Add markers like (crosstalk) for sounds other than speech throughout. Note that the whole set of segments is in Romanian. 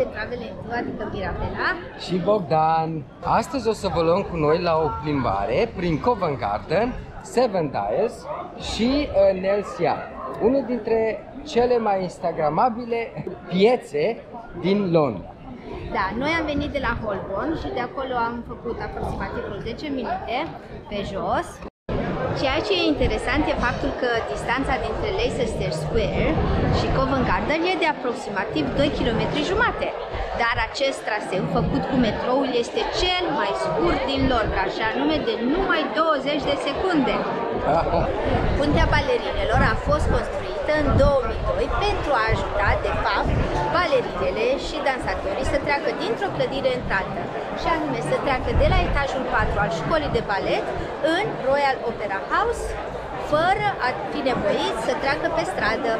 Captain Travel Tour, adică Mirabela. Și Bogdan. Astăzi o să vă luăm cu noi la o plimbare prin Covent Garden, Seven Dials și uh, Nels Yard. Unul dintre cele mai instagramabile piețe din Londra. Da, noi am venit de la Holborn și de acolo am făcut aproximativ vreo 10 minute pe jos. Ceea ce e interesant e faptul că distanța dintre Leicester Square și Covent Garden e de aproximativ 2 km jumate. Dar acest traseu făcut cu metroul este cel mai scurt din Londra, și anume de numai 20 de secunde. Puntea balerinelor a fost construită în 2002 pentru a ajuta, de fapt, balerinele și dansatorii să treacă dintr-o clădire într-alta și anume să treacă de la etajul 4 al școlii de balet în Royal Opera House, fără a fi nevoit să treacă pe stradă.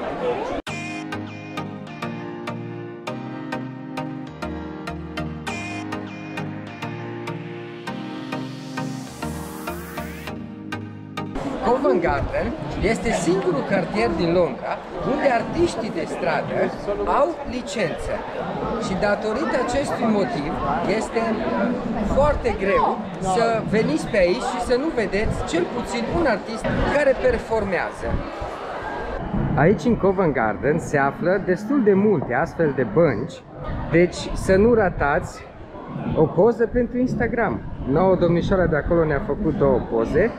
Covent Garden este singurul cartier din Londra unde artiștii de stradă au licență. Și datorită acestui motiv este foarte greu să veniți pe aici și să nu vedeți cel puțin un artist care performează. Aici în Covent Garden se află destul de multe astfel de bănci, deci să nu ratați o poză pentru Instagram. Nouă domnișoara de acolo ne-a făcut două poze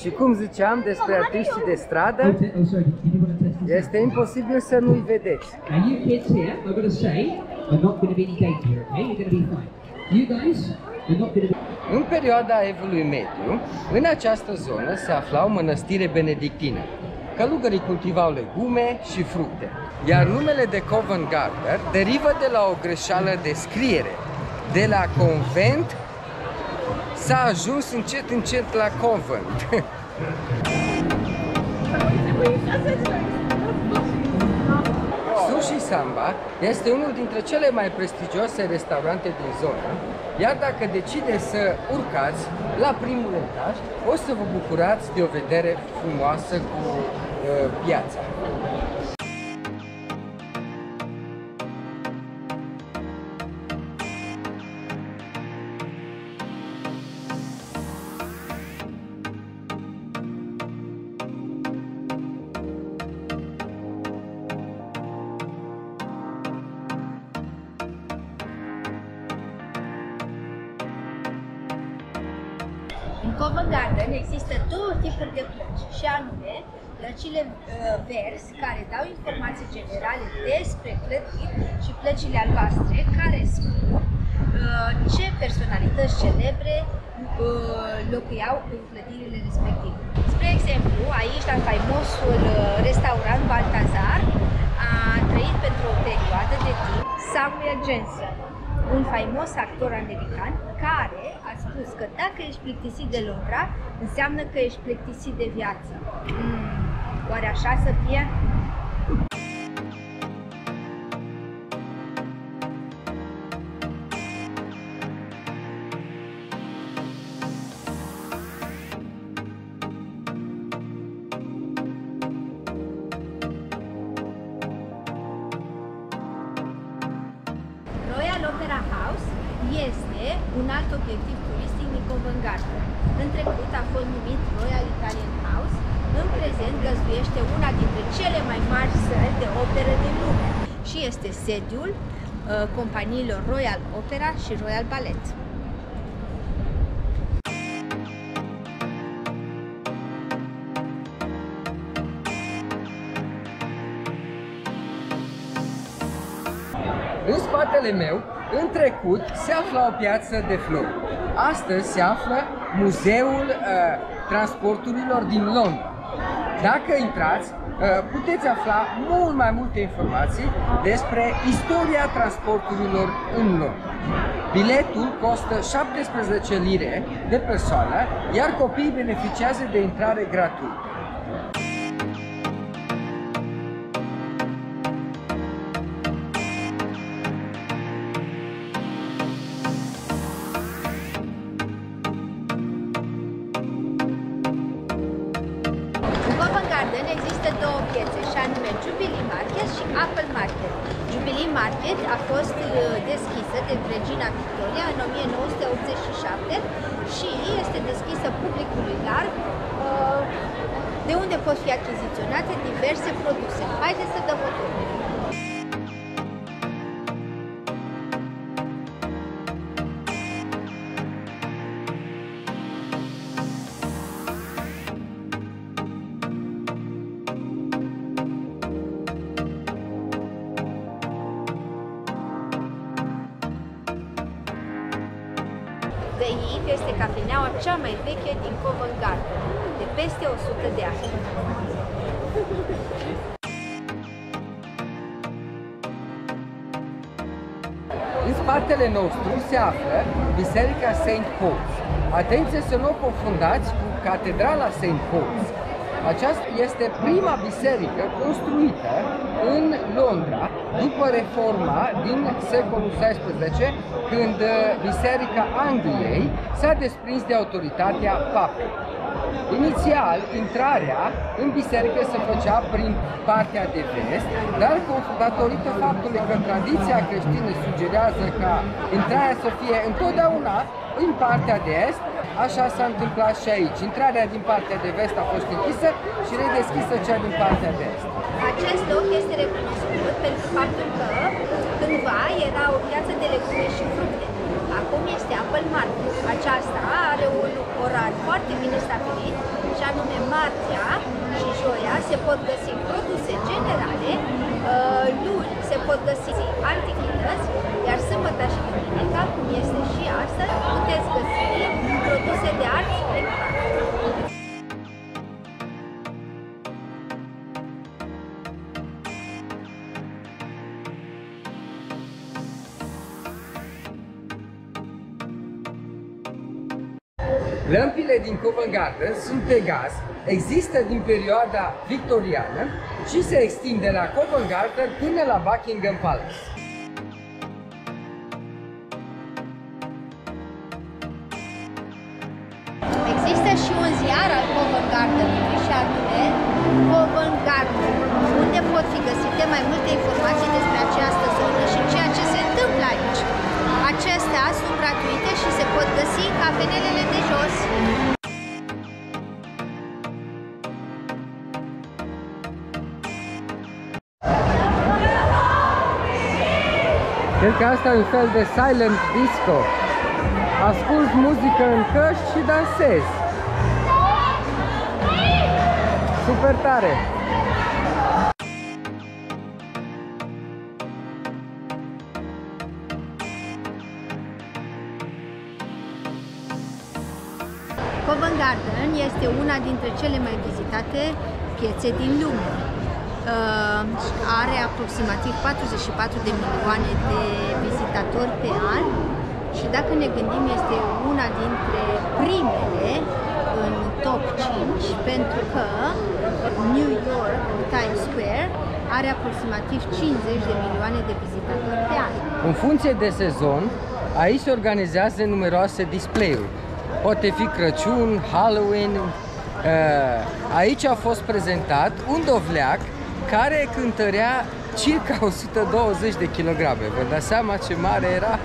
Și cum ziceam despre artiștii de stradă, este imposibil să nu-i vedeți. În perioada evului mediu, în această zonă se afla o mănăstire benedictină. Călugării cultivau legume și fructe, iar numele de Covent Garden derivă de la o greșeală de scriere, de la convent s-a ajuns încet încet la convent. Sushi Samba este unul dintre cele mai prestigioase restaurante din zonă, iar dacă decideți să urcați la primul etaj, o să vă bucurați de o vedere frumoasă cu uh, piața. Garden există două tipuri de plăci, și anume plăcile uh, verzi, care dau informații generale despre clădiri și plăcile albastre, care spun uh, ce personalități celebre uh, locuiau în clădirile respective. Spre exemplu, aici, la faimosul uh, restaurant Baltazar, a trăit pentru o perioadă de timp Samuel Jensen, un faimos actor american care a spus că dacă ești plictisit de Londra, înseamnă că ești plictisit de viață. Mm, oare așa să fie? Prezent găzduiește una dintre cele mai mari săli de operă din lume și este sediul uh, companiilor Royal Opera și Royal Ballet. În spatele meu, în trecut, se afla o piață de flori. Astăzi se află Muzeul uh, Transporturilor din Londra. Dacă intrați, uh, puteți afla mult mai multe informații despre istoria transporturilor în Londra. Biletul costă 17 lire de persoană, iar copiii beneficiază de intrare gratuită. Garden există două piețe, și anume Jubilee Market și Apple Market. Jubilee Market a fost uh, deschisă de Regina Victoria în 1987 și este deschisă publicului larg uh, de unde pot fi achiziționate diverse produse. Haideți să dăm o tură! Cea mai veche din Covent Garden, de peste 100 de ani. În spatele nostru se află Biserica St. Paul's. Atenție să nu o confundați cu Catedrala St. Paul's. Aceasta este prima biserică construită în Londra după reforma din secolul XVI, când uh, Biserica Angliei s-a desprins de autoritatea papei. Inițial, intrarea în biserică se făcea prin partea de vest, dar datorită faptului că tradiția creștină sugerează ca intrarea să fie întotdeauna în partea de est, așa s-a întâmplat și aici. Intrarea din partea de vest a fost închisă și redeschisă cea din partea de est. Acest loc este recunoscut pentru faptul că cândva era o piață de legume și fructe. Acum este Apple Market. Aceasta are un orar foarte bine stabilit și anume marțea și joia se pot găsi produse generale, uh, luni se pot găsi antichități, Lămpile din Covent Garden sunt pe gaz, există din perioada victoriană și se extinde la Covent Garden până la Buckingham Palace. Există și un ziar al Covent Garden-ului și anume Covent Garden, unde pot fi găsite mai multe informații despre această zonă și ceea ce se întâmplă aici. Acestea sunt gratuite și se pot găsi în cafenelele de jos. Cred că asta e un fel de silent disco. Ascult muzică în căști și dansezi. Super tare! Este una dintre cele mai vizitate piețe din lume. Uh, are aproximativ 44 de milioane de vizitatori pe an și dacă ne gândim este una dintre primele în top 5 pentru că New York, Times Square, are aproximativ 50 de milioane de vizitatori pe an. În funcție de sezon, aici se organizează numeroase display-uri. Poate fi Crăciun, Halloween. Uh, Aici a fost prezentat un dovleac care cântărea circa (laughs) 120 de kilograme. Vă dați seama ce mare era? (laughs)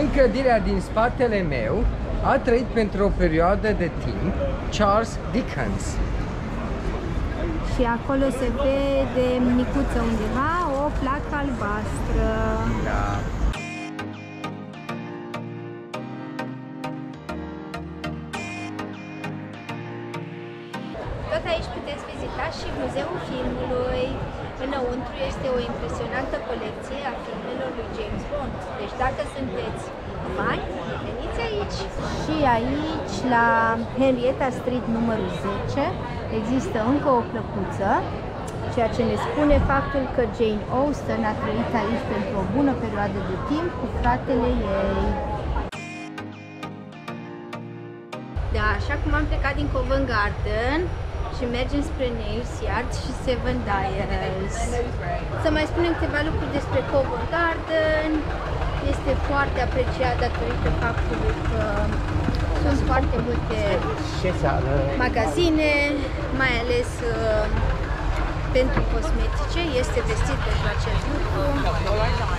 În clădirea din spatele meu a trăit pentru o perioadă de timp Charles Dickens. Și acolo se vede micuță undeva o placă albastră. Da. Tot aici puteți vizita și Muzeul Filmului. Înăuntru este o impresionantă colecție a filmelor lui James Bond. Deci dacă sunteți fani, veniți aici. Și aici, la Henrietta Street numărul 10, există încă o plăcuță, ceea ce ne spune faptul că Jane Austen a trăit aici pentru o bună perioadă de timp cu fratele ei. Da, așa cum am plecat din Covent Garden și mergem spre Nails Yard și Seven Dials. Să mai spunem câteva lucruri despre Covent Garden. Este foarte apreciat datorită faptului că sunt foarte multe magazine, mai ales uh, pentru cosmetice, este vestit pentru acest lucru.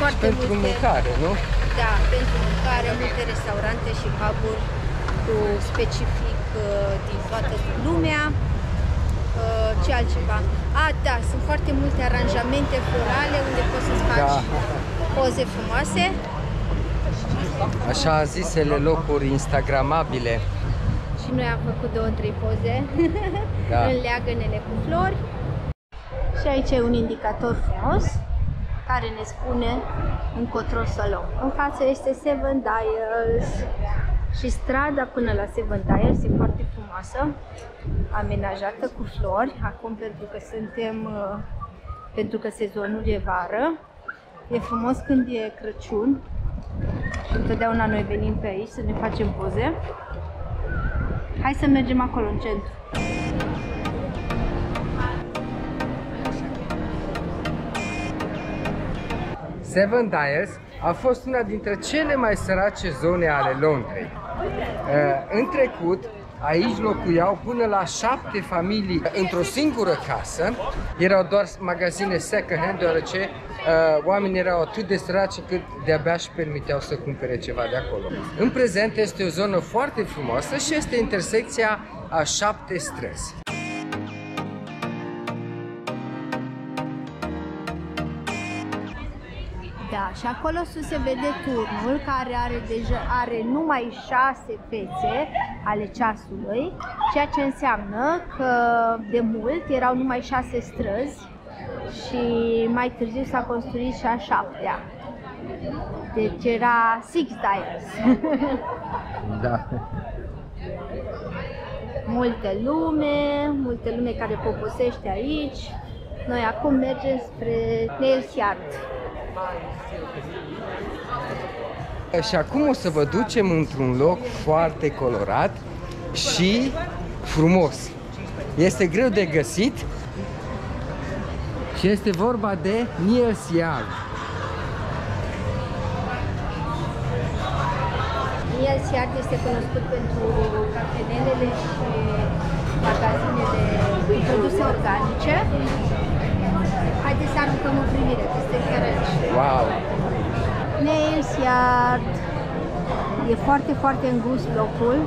Foarte pentru multe, mâncare, nu? Da, pentru mâncare, multe restaurante și puburi cu specific uh, din toată lumea. Uh, ce altceva? A, da, sunt foarte multe aranjamente florale unde poți să-ți faci da. poze frumoase. Așa zisele locuri instagramabile. Și noi am făcut două, trei poze da. (laughs) în leagănele cu flori. Și aici e un indicator frumos care ne spune încotro să luăm. În față este Seven Dials și strada până la Seven Dials e foarte frumoasă, amenajată cu flori, acum pentru că suntem, uh, pentru că sezonul e vară. E frumos când e Crăciun și întotdeauna noi venim pe aici să ne facem poze. Hai să mergem acolo în centru. Seven Dials a fost una dintre cele mai sărace zone ale Londrei. Uh, în trecut, aici locuiau până la șapte familii într-o singură casă. Erau doar magazine second-hand, deoarece uh, oamenii erau atât de săraci cât de-abia își permiteau să cumpere ceva de acolo. În prezent este o zonă foarte frumoasă și este intersecția a șapte străzi. Și acolo sus se vede turnul care are deja are numai șase fețe ale ceasului, ceea ce înseamnă că de mult erau numai șase străzi și mai târziu s-a construit și a șaptea. Deci era Six Dials. da. Multe lume, multe lume care poposește aici. Noi acum mergem spre Nails Yard. Și acum o să vă ducem într-un loc foarte colorat și frumos. Este greu de găsit și este vorba de Niels Yard. Niels Yard este cunoscut pentru cafenelele și magazinele cu produse organice. Haideți să aruncăm o privire peste chiar aici. Wow! Nails Yard. E foarte, foarte îngust locul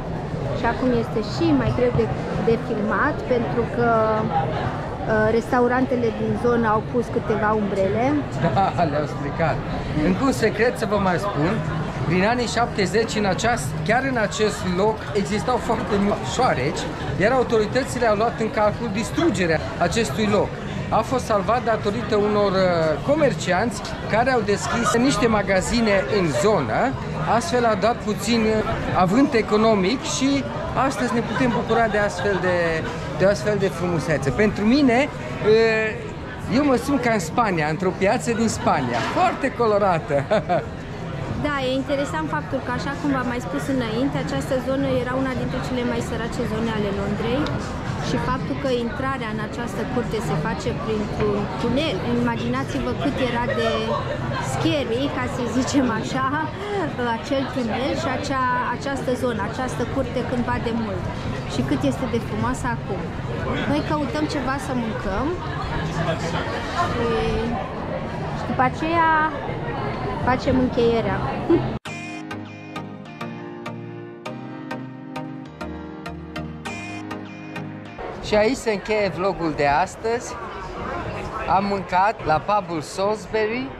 și acum este și mai greu de, de filmat pentru că uh, restaurantele din zonă au pus câteva umbrele. Da, (laughs) le-au stricat. Încă un secret să vă mai spun, prin anii 70, în aceast, chiar în acest loc, existau foarte mulți șoareci, iar autoritățile au luat în calcul distrugerea acestui loc a fost salvat datorită unor uh, comercianți care au deschis niște magazine în zonă, astfel a dat puțin uh, avânt economic și astăzi ne putem bucura de astfel de, de astfel de frumusețe. Pentru mine, uh, eu mă simt ca în Spania, într-o piață din Spania, foarte colorată. Da, e interesant faptul că, așa cum v-am mai spus înainte, această zonă era una dintre cele mai sărace zone ale Londrei și faptul că intrarea în această curte se face printr-un tunel. Imaginați-vă cât era de scary, ca să zicem așa, acel tunel și acea, această zonă, această curte cândva de mult. Și cât este de frumoasă acum. Noi căutăm ceva să mâncăm și, și după aceea facem încheierea. Și aici se încheie vlogul de astăzi. Am mâncat la pubul Salisbury.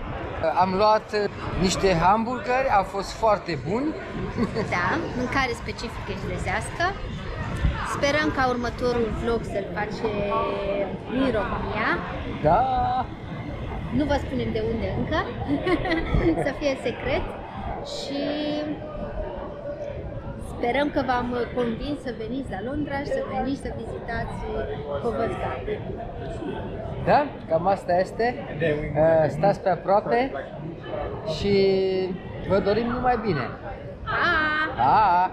Am luat uh, niște hamburgeri, au fost foarte buni. (laughs) Da, mâncare specifică englezească. Sperăm ca următorul vlog să-l face din România. Da! Nu vă spunem de unde încă, (laughs) să fie secret. Și Sperăm că v-am convins să veniți la Londra și să veniți să vizitați Covent Garden. Da, cam asta este. Uh, stați pe aproape și vă dorim numai bine. Pa! Pa!